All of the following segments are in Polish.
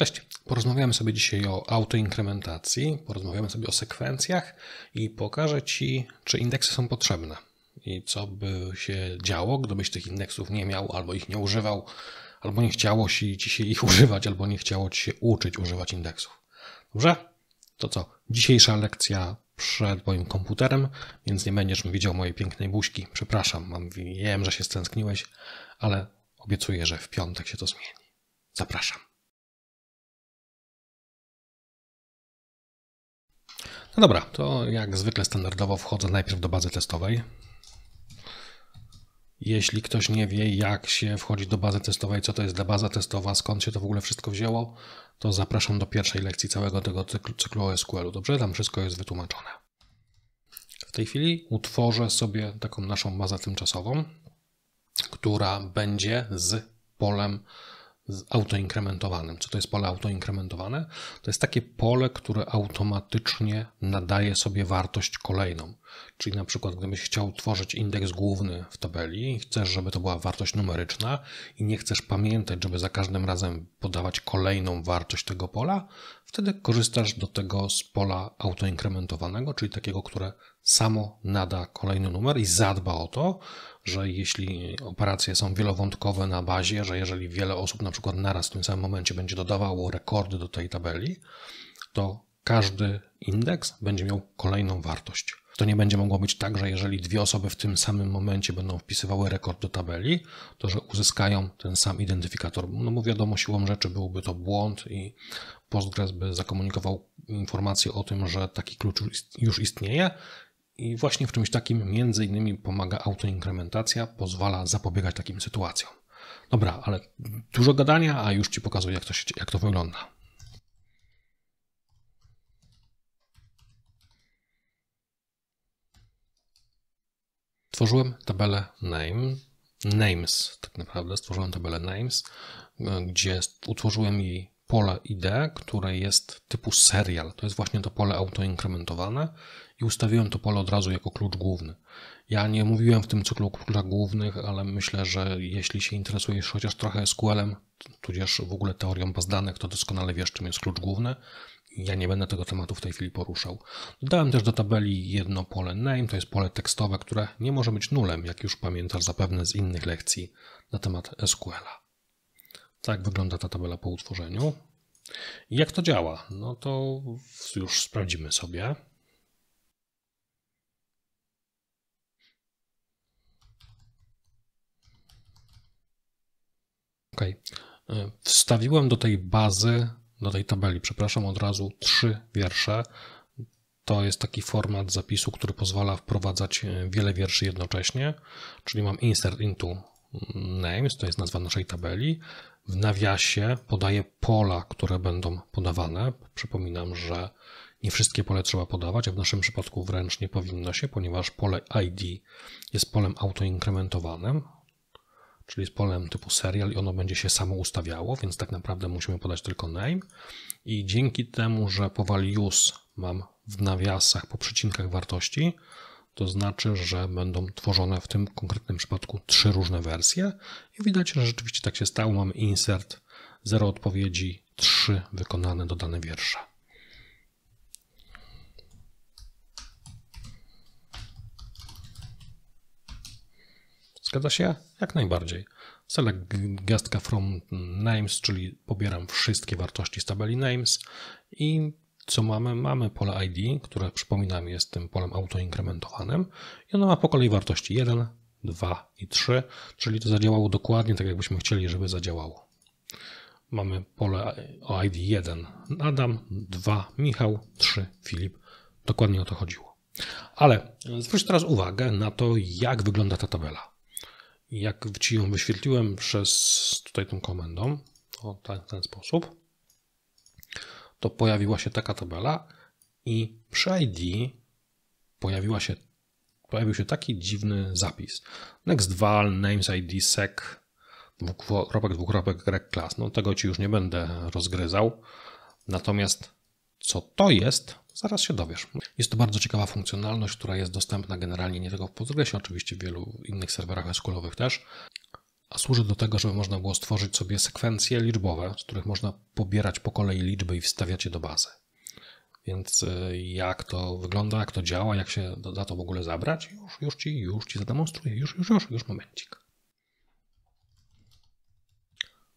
Cześć. Porozmawiamy sobie dzisiaj o autoinkrementacji, porozmawiamy sobie o sekwencjach i pokażę Ci, czy indeksy są potrzebne i co by się działo, gdybyś tych indeksów nie miał, albo ich nie używał, albo nie chciało Ci się ich używać, albo nie chciało Ci się uczyć używać indeksów. Dobrze? To co? Dzisiejsza lekcja przed moim komputerem, więc nie będziesz widział mojej pięknej buźki. Przepraszam, mam, wiem, że się stęskniłeś, ale obiecuję, że w piątek się to zmieni. Zapraszam. No dobra, to jak zwykle standardowo wchodzę najpierw do bazy testowej. Jeśli ktoś nie wie, jak się wchodzi do bazy testowej, co to jest dla baza testowa, skąd się to w ogóle wszystko wzięło, to zapraszam do pierwszej lekcji całego tego cyklu, cyklu SQL-u. Dobrze? Tam wszystko jest wytłumaczone. W tej chwili utworzę sobie taką naszą bazę tymczasową, która będzie z polem autoinkrementowanym. Co to jest pole autoinkrementowane? To jest takie pole, które automatycznie nadaje sobie wartość kolejną. Czyli na przykład, gdybyś chciał tworzyć indeks główny w tabeli chcesz, żeby to była wartość numeryczna i nie chcesz pamiętać, żeby za każdym razem podawać kolejną wartość tego pola, wtedy korzystasz do tego z pola autoinkrementowanego, czyli takiego, które samo nada kolejny numer i zadba o to, że jeśli operacje są wielowątkowe na bazie, że jeżeli wiele osób na przykład naraz w tym samym momencie będzie dodawało rekordy do tej tabeli, to każdy indeks będzie miał kolejną wartość. To nie będzie mogło być tak, że jeżeli dwie osoby w tym samym momencie będą wpisywały rekord do tabeli, to że uzyskają ten sam identyfikator. No bo wiadomo, siłą rzeczy byłby to błąd i Postgres by zakomunikował informację o tym, że taki klucz już istnieje i właśnie w czymś takim między innymi pomaga autoinkrementacja, pozwala zapobiegać takim sytuacjom. Dobra, ale dużo gadania, a już Ci pokazuję, jak to, się, jak to wygląda. Stworzyłem tabelę name, names tak naprawdę, stworzyłem tabelę names, gdzie utworzyłem jej pole ID, które jest typu serial. To jest właśnie to pole autoinkrementowane i ustawiłem to pole od razu jako klucz główny. Ja nie mówiłem w tym cyklu o kluczach głównych, ale myślę, że jeśli się interesujesz chociaż trochę SQL-em, tudzież w ogóle teorią baz danych, to doskonale wiesz, czym jest klucz główny. Ja nie będę tego tematu w tej chwili poruszał. Dodałem też do tabeli jedno pole name, to jest pole tekstowe, które nie może być nulem, jak już pamiętasz zapewne z innych lekcji na temat SQL-a. Tak wygląda ta tabela po utworzeniu. Jak to działa? No to już sprawdzimy sobie. Ok. Wstawiłem do tej bazy, do tej tabeli, przepraszam, od razu trzy wiersze. To jest taki format zapisu, który pozwala wprowadzać e, wiele wierszy jednocześnie, czyli mam insert into names, to jest nazwa naszej tabeli. W nawiasie podaję pola, które będą podawane. Przypominam, że nie wszystkie pole trzeba podawać, a w naszym przypadku wręcz nie powinno się, ponieważ pole ID jest polem autoinkrementowanym, czyli jest polem typu serial i ono będzie się samo ustawiało, więc tak naprawdę musimy podać tylko name. I dzięki temu, że po values mam w nawiasach po przecinkach wartości, to znaczy, że będą tworzone w tym konkretnym przypadku trzy różne wersje i widać, że rzeczywiście tak się stało. Mamy insert, zero odpowiedzi, trzy wykonane dodane wiersze. Zgadza się? Jak najbardziej. Select gestka from names, czyli pobieram wszystkie wartości z tabeli names i co mamy? Mamy pole ID, które przypominam jest tym polem autoinkrementowanym i ono ma po kolei wartości 1, 2 i 3, czyli to zadziałało dokładnie tak, jakbyśmy chcieli, żeby zadziałało. Mamy pole o ID 1 Adam, 2 Michał, 3 Filip. Dokładnie o to chodziło. Ale zwróć teraz uwagę na to, jak wygląda ta tabela. Jak Ci ją wyświetliłem przez tutaj tą komendą, o ten, ten sposób to pojawiła się taka tabela i przy ID pojawiła się, pojawił się taki dziwny zapis. Next val names ID sec dwukropek, dwukropek grek class. No tego Ci już nie będę rozgryzał. Natomiast co to jest, zaraz się dowiesz. Jest to bardzo ciekawa funkcjonalność, która jest dostępna generalnie nie tylko w Postgresie, oczywiście w wielu innych serwerach SQL-owych też, a służy do tego, żeby można było stworzyć sobie sekwencje liczbowe, z których można pobierać po kolei liczby i wstawiać je do bazy. Więc y, jak to wygląda, jak to działa, jak się da to w ogóle zabrać, już, już, ci, już ci zademonstruję, już, już, już, już momencik.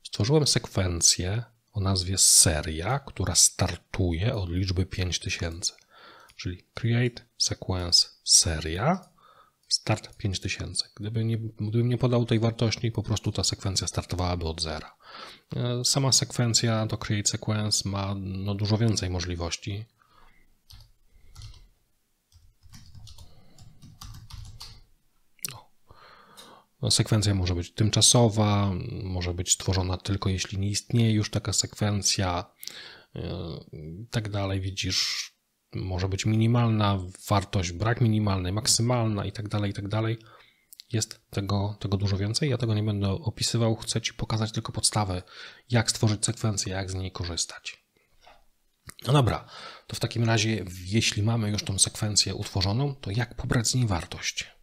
Stworzyłem sekwencję o nazwie seria, która startuje od liczby 5000. Czyli create sequence seria start 5000. Gdyby nie, gdybym nie podał tej wartości, po prostu ta sekwencja startowałaby od zera. E, sama sekwencja do create sequence ma no, dużo więcej możliwości. No, sekwencja może być tymczasowa, może być stworzona tylko jeśli nie istnieje już taka sekwencja, i e, tak dalej. Widzisz, może być minimalna wartość, brak minimalnej, maksymalna i tak dalej, i tak dalej. Jest tego, tego dużo więcej. Ja tego nie będę opisywał, chcę Ci pokazać tylko podstawę, jak stworzyć sekwencję, jak z niej korzystać. No dobra, to w takim razie, jeśli mamy już tą sekwencję utworzoną, to jak pobrać z niej wartość?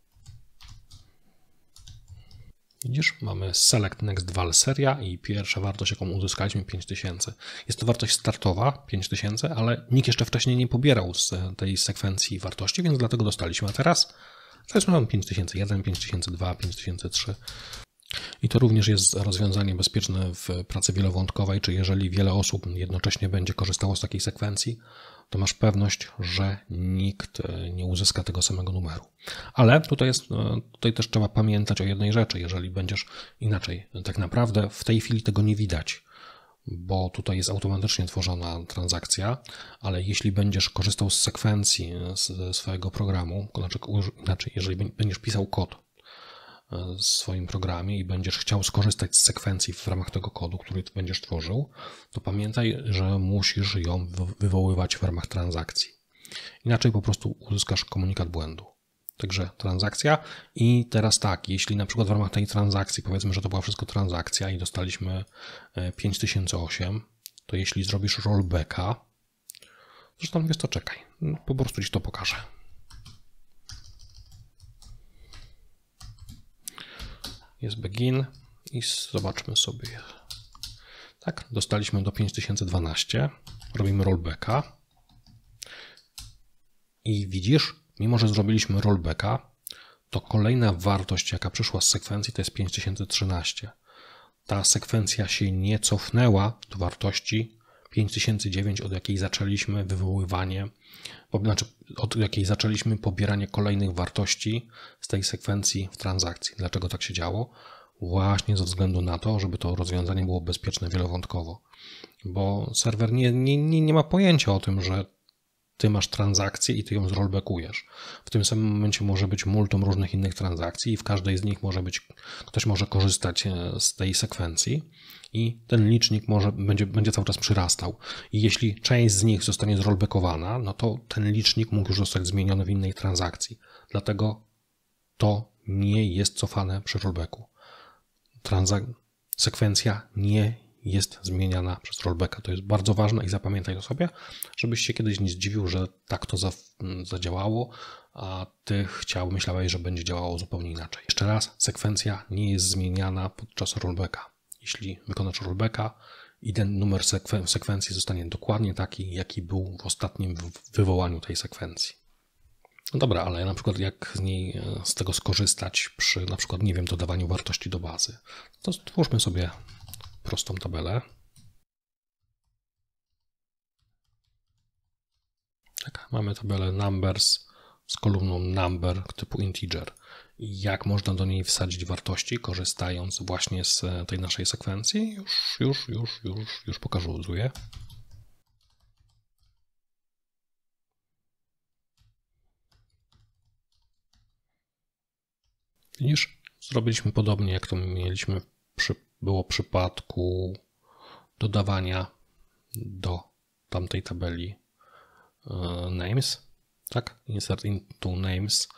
Widzisz, mamy select next val seria i pierwsza wartość, jaką uzyskaliśmy 5000. Jest to wartość startowa 5000, ale nikt jeszcze wcześniej nie pobierał z tej sekwencji wartości, więc dlatego dostaliśmy. A teraz, teraz mamy 5001, 5002, 5003. I to również jest rozwiązanie bezpieczne w pracy wielowątkowej, czy jeżeli wiele osób jednocześnie będzie korzystało z takiej sekwencji, to masz pewność, że nikt e, nie uzyska tego samego numeru. Ale tutaj, jest, e, tutaj też trzeba pamiętać o jednej rzeczy, jeżeli będziesz inaczej. Tak naprawdę w tej chwili tego nie widać, bo tutaj jest automatycznie tworzona transakcja, ale jeśli będziesz korzystał z sekwencji e, ze swojego programu, znaczy inaczej, jeżeli będziesz pisał kod w swoim programie i będziesz chciał skorzystać z sekwencji w ramach tego kodu, który będziesz tworzył, to pamiętaj, że musisz ją wywoływać w ramach transakcji. Inaczej po prostu uzyskasz komunikat błędu. Także transakcja i teraz tak, jeśli na przykład w ramach tej transakcji powiedzmy, że to była wszystko transakcja i dostaliśmy 5008, e, to jeśli zrobisz rollbacka, zresztą wiesz to czekaj, po prostu ci to pokażę. Jest begin i zobaczmy sobie. Tak, dostaliśmy do 5012. Robimy rollbacka. I widzisz, mimo że zrobiliśmy rollbacka, to kolejna wartość, jaka przyszła z sekwencji, to jest 5013. Ta sekwencja się nie cofnęła do wartości 5009, od jakiej zaczęliśmy wywoływanie, znaczy od jakiej zaczęliśmy pobieranie kolejnych wartości z tej sekwencji w transakcji. Dlaczego tak się działo? Właśnie ze względu na to, żeby to rozwiązanie było bezpieczne wielowątkowo. Bo serwer nie, nie, nie, nie ma pojęcia o tym, że ty masz transakcję i ty ją zrollbackujesz. W tym samym momencie może być multum różnych innych transakcji i w każdej z nich może być, ktoś może korzystać e, z tej sekwencji i ten licznik może, będzie, będzie cały czas przyrastał. I jeśli część z nich zostanie zrollbackowana, no to ten licznik mógł już zostać zmieniony w innej transakcji. Dlatego to nie jest cofane przy rollbacku. Transak- sekwencja nie jest zmieniana przez rollbacka. To jest bardzo ważne i zapamiętaj to sobie, żebyś się kiedyś nie zdziwił, że tak to za, zadziałało, a ty chciał, myślałeś, że będzie działało zupełnie inaczej. Jeszcze raz, sekwencja nie jest zmieniana podczas rollbacka. Jeśli wykonasz rollbacka i ten numer sekwen sekwencji zostanie dokładnie taki, jaki był w ostatnim wywołaniu tej sekwencji. No dobra, ale na przykład jak z niej, e, z tego skorzystać przy na przykład, nie wiem, dodawaniu wartości do bazy. To stwórzmy sobie prostą tabelę. Tak, mamy tabelę numbers z kolumną number typu integer. Jak można do niej wsadzić wartości, korzystając właśnie z tej naszej sekwencji? Już, już, już, już, już pokazuję. Widzisz? Zrobiliśmy podobnie, jak to mieliśmy przy było w przypadku dodawania do tamtej tabeli e, names, tak? Insert into names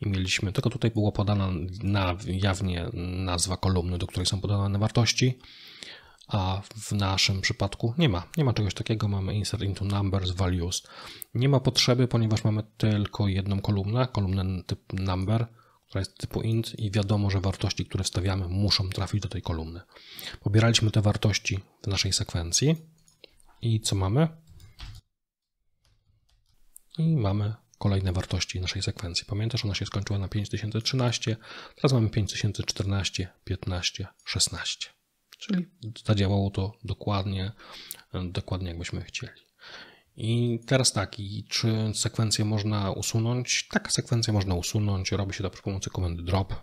i mieliśmy, tylko tutaj było podana na jawnie nazwa kolumny, do której są podane wartości, a w naszym przypadku nie ma. Nie ma czegoś takiego, mamy insert into numbers values. Nie ma potrzeby, ponieważ mamy tylko jedną kolumnę, kolumnę typ number, która jest typu int i wiadomo, że wartości, które wstawiamy, muszą trafić do tej kolumny. Pobieraliśmy te wartości w naszej sekwencji i co mamy? I mamy kolejne wartości naszej sekwencji. Pamiętasz, ona się skończyła na 5013, teraz mamy 5014, 15, 16. Czyli zadziałało to dokładnie, dokładnie jakbyśmy chcieli. I teraz tak, i czy sekwencję można usunąć? Taka sekwencja można usunąć, robi się to przy pomocy komendy drop.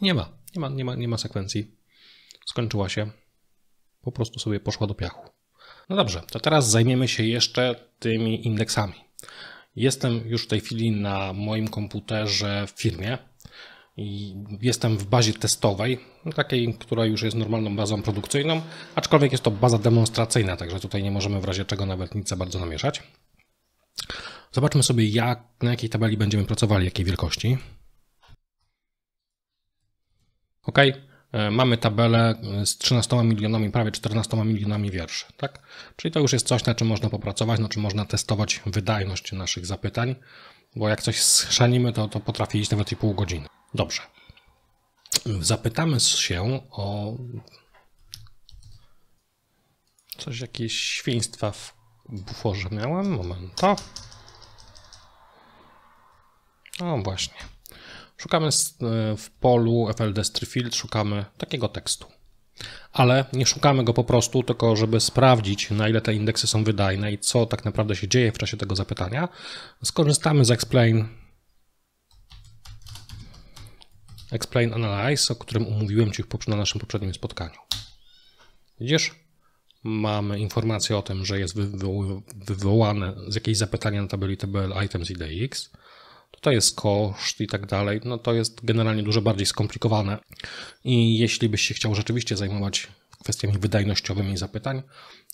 Nie ma, nie ma, nie ma, nie ma sekwencji. Skończyła się. Po prostu sobie poszła do piachu. No dobrze, to teraz zajmiemy się jeszcze tymi indeksami. Jestem już w tej chwili na moim komputerze w firmie i jestem w bazie testowej, takiej, która już jest normalną bazą produkcyjną, aczkolwiek jest to baza demonstracyjna, także tutaj nie możemy w razie czego nawet nic za bardzo namieszać. Zobaczmy sobie, jak, na jakiej tabeli będziemy pracowali, jakiej wielkości. OK, E, mamy tabelę e, z 13 milionami, prawie 14 milionami wierszy. Tak? Czyli to już jest coś, na czym można popracować, na czym można testować wydajność naszych zapytań, bo jak coś schrzanimy, to, to potrafi iść nawet i pół godziny. Dobrze. Zapytamy się o coś, jakieś świństwa w buforze miałem. Momento. O, właśnie. Szukamy w polu FLD Field, szukamy takiego tekstu. Ale nie szukamy go po prostu, tylko żeby sprawdzić, na ile te indeksy są wydajne i co tak naprawdę się dzieje w czasie tego zapytania, skorzystamy z Explain Explain Analyze, o którym umówiłem Ci na naszym poprzednim spotkaniu. Widzisz? Mamy informację o tym, że jest wywołane z jakiejś zapytania na tabeli TBL items IDX tutaj jest koszt i tak dalej, no to jest generalnie dużo bardziej skomplikowane. I jeśli byś się chciał rzeczywiście zajmować kwestiami wydajnościowymi zapytań,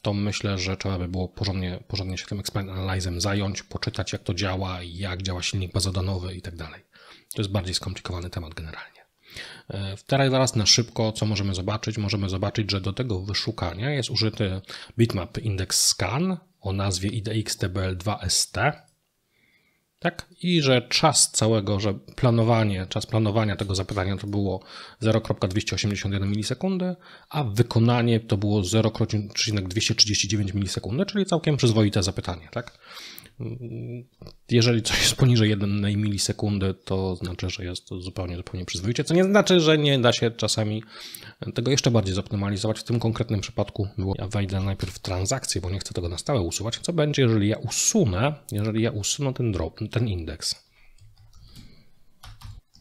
to myślę, że trzeba by było porządnie, porządnie się tym Explain Analyzem zająć, poczytać jak to działa, jak działa silnik bazodanowy i tak dalej. To jest bardziej skomplikowany temat generalnie. E, teraz zaraz na szybko, co możemy zobaczyć? Możemy zobaczyć, że do tego wyszukania jest użyty bitmap index scan o nazwie IDXTBL2ST. Tak? I że czas całego, że planowanie, czas planowania tego zapytania to było 0,281 milisekundy, a wykonanie to było 0,239 milisekundy, czyli całkiem przyzwoite zapytanie, tak? Jeżeli coś jest poniżej 1 milisekundy, to znaczy, że jest to zupełnie, zupełnie przyzwoicie, co nie znaczy, że nie da się czasami tego jeszcze bardziej zoptymalizować. W tym konkretnym przypadku było, ja wejdę najpierw w transakcję, bo nie chcę tego na stałe usuwać. Co będzie, jeżeli ja usunę, jeżeli ja usunę ten drop, ten indeks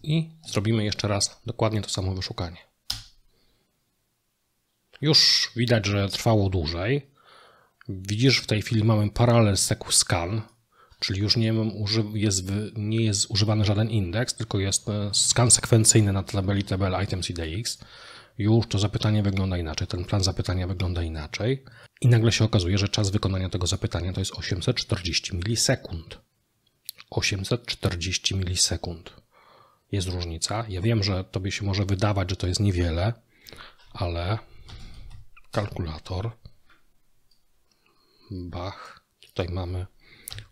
i zrobimy jeszcze raz dokładnie to samo wyszukanie. Już widać, że trwało dłużej, Widzisz, w tej chwili mamy paralel seku scan, czyli już nie jest, nie jest używany żaden indeks, tylko jest e, skan sekwencyjny na tabeli TBL items IDX. Już to zapytanie wygląda inaczej, ten plan zapytania wygląda inaczej. I nagle się okazuje, że czas wykonania tego zapytania to jest 840 milisekund. 840 milisekund. Jest różnica. Ja wiem, że tobie się może wydawać, że to jest niewiele, ale kalkulator Bach. Tutaj mamy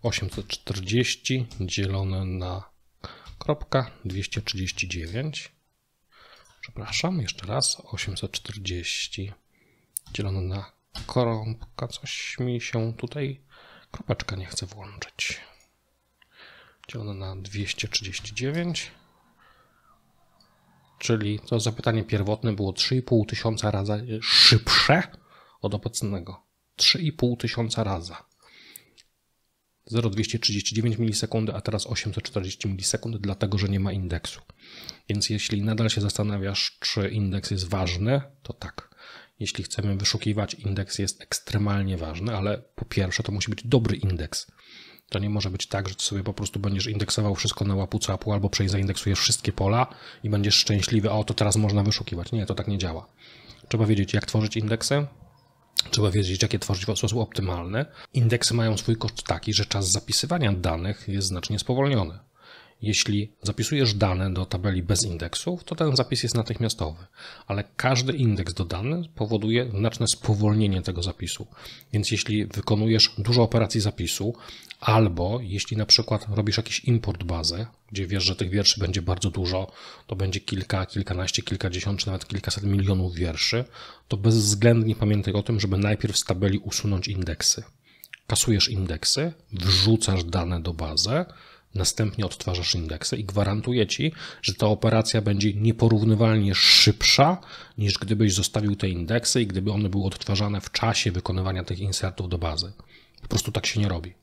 840 dzielone na kropka 239. Przepraszam, jeszcze raz. 840 dzielone na kropka. Coś mi się tutaj kropeczka nie chce włączyć. Dzielone na 239. Czyli to zapytanie pierwotne było 3,5 tysiąca razy szybsze od obecnego. 3,5 tysiąca raza. 0,239 milisekundy, a teraz 840 milisekund, dlatego że nie ma indeksu. Więc jeśli nadal się zastanawiasz, czy indeks jest ważny, to tak. Jeśli chcemy wyszukiwać, indeks jest ekstremalnie ważny, ale po pierwsze to musi być dobry indeks. To nie może być tak, że ty sobie po prostu będziesz indeksował wszystko na łapu capu albo zaindeksujesz wszystkie pola i będziesz szczęśliwy, a oto teraz można wyszukiwać. Nie, to tak nie działa. Trzeba wiedzieć, jak tworzyć indeksy, Trzeba wiedzieć, jakie tworzyć w sposób optymalny. Indeksy mają swój koszt taki, że czas zapisywania danych jest znacznie spowolniony. Jeśli zapisujesz dane do tabeli bez indeksów, to ten zapis jest natychmiastowy, ale każdy indeks dodany powoduje znaczne spowolnienie tego zapisu. Więc jeśli wykonujesz dużo operacji zapisu, albo jeśli na przykład robisz jakiś import bazy, gdzie wiesz, że tych wierszy będzie bardzo dużo, to będzie kilka, kilkanaście, kilkadziesiąt, czy nawet kilkaset milionów wierszy, to bezwzględnie pamiętaj o tym, żeby najpierw z tabeli usunąć indeksy. Kasujesz indeksy, wrzucasz dane do bazy, następnie odtwarzasz indeksy i gwarantuję Ci, że ta operacja będzie nieporównywalnie szybsza niż gdybyś zostawił te indeksy i gdyby one były odtwarzane w czasie wykonywania tych insertów do bazy. Po prostu tak się nie robi.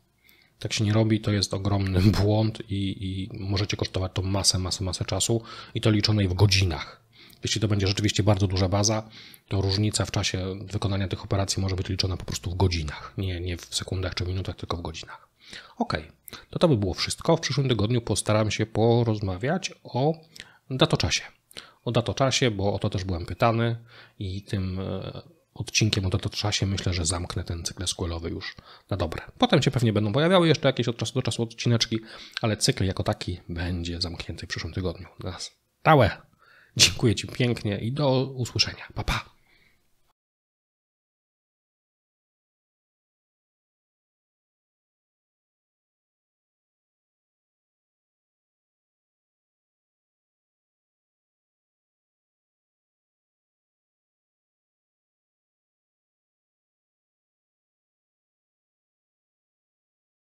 Tak się nie robi, to jest ogromny błąd i, i możecie kosztować to masę, masę, masę czasu i to liczonej w godzinach. Jeśli to będzie rzeczywiście bardzo duża baza, to różnica w czasie wykonania tych operacji może być liczona po prostu w godzinach, nie, nie w sekundach czy minutach, tylko w godzinach. Ok, to to by było wszystko. W przyszłym tygodniu postaram się porozmawiać o datoczasie. O datoczasie, bo o to też byłem pytany i tym e, odcinkiem o datoczasie myślę, że zamknę ten cykl SQL-owy już na dobre. Potem się pewnie będą pojawiały jeszcze jakieś od czasu do czasu odcineczki, ale cykl jako taki będzie zamknięty w przyszłym tygodniu. Na stałe. Dziękuję Ci pięknie i do usłyszenia. Pa, pa.